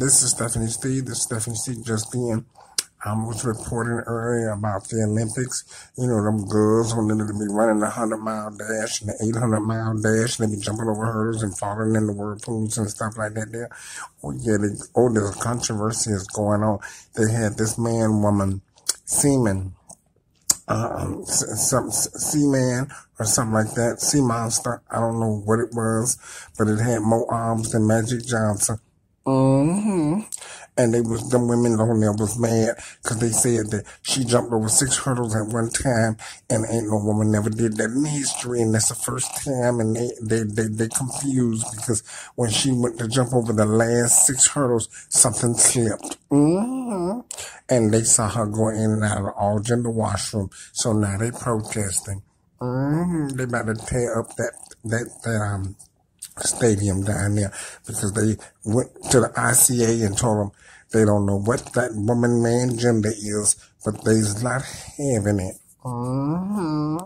This is Stephanie Steve. This is Stephanie Steve just in. I was reporting earlier about the Olympics. You know, them girls wanted to be running the 100 mile dash and the 800 mile dash. And they be jumping over hurdles and falling in the whirlpools and stuff like that there. Oh, yeah, they, oh, there's controversy is going on. They had this man, woman, semen, um, some sea man or something like that, sea monster. I don't know what it was, but it had more arms than Magic Johnson. Mm-hmm. And they was, them women on there was mad because they said that she jumped over six hurdles at one time and ain't no woman never did that in history and that's the first time and they, they, they, they confused because when she went to jump over the last six hurdles, something slipped. Mm-hmm. And they saw her go in and out of all gender washroom. So now they protesting. Mm-hmm. They about to tear up that, that, that, um, stadium down there because they went to the ICA and told them they don't know what that woman man gender is, but they's not having it. Mm-hmm.